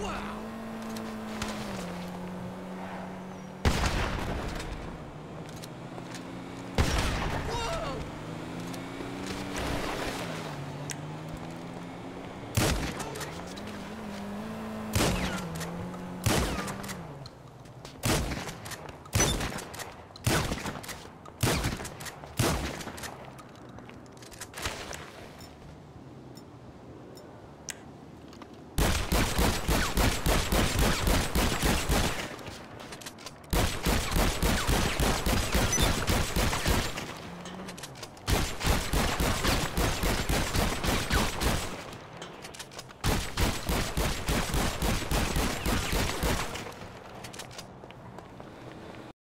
Wow!